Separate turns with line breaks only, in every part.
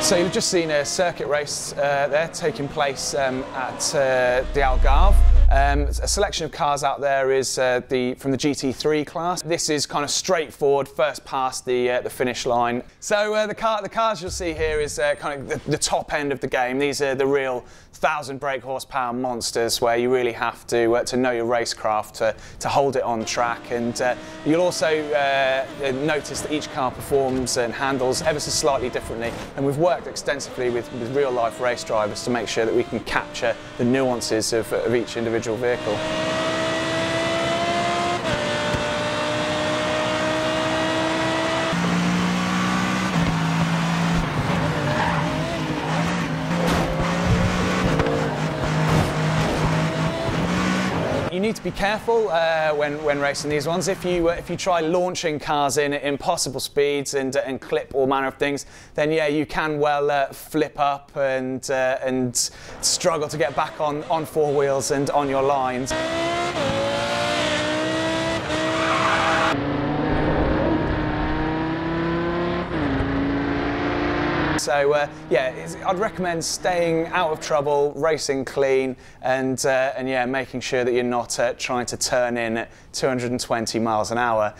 So you've just seen a circuit race uh, there taking place um, at uh, the Algarve. Um, a selection of cars out there is uh, the from the GT3 class. This is kind of straightforward, first past the uh, the finish line. So uh, the car, the cars you'll see here is uh, kind of the, the, top end of the game. These are the real thousand brake horsepower monsters where you really have to uh, to know your racecraft to, to hold it on track. And uh, you'll also notice that each car performs and handles ever so slightly differently. And we've worked extensively with, with real life race drivers to make sure that we can capture the nuances of, of each individual individual vehicle. You need to be careful uh, when, when racing these ones. If you, uh, if you try launching cars in at impossible speeds and, uh, and clip all manner of things, then yeah, you can well uh, flip up and, uh, and struggle to get back on, on four wheels and on your lines. So uh, yeah, I'd recommend staying out of trouble, racing clean, and uh, and yeah, making sure that you're not uh, trying to turn in at 220 miles an hour.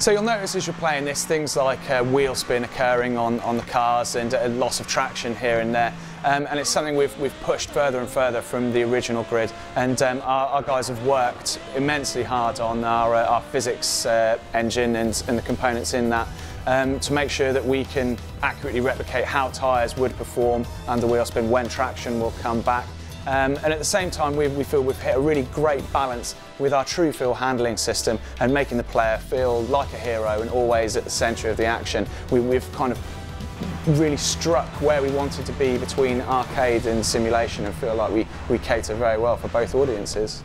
So you'll notice as you're playing this, things like uh, wheel spin occurring on, on the cars and uh, loss of traction here and there. Um, and it's something we've, we've pushed further and further from the original grid. And um, our, our, guys have worked immensely hard on our, uh, our physics uh, engine and, and the components in that um, to make sure that we can accurately replicate how tyres would perform under wheel spin when traction will come back. Um, and at the same time, we, we feel we've hit a really great balance with our true feel handling system and making the player feel like a hero and always at the centre of the action. We, we've kind of really struck where we wanted to be between arcade and simulation and feel like we, we cater very well for both audiences.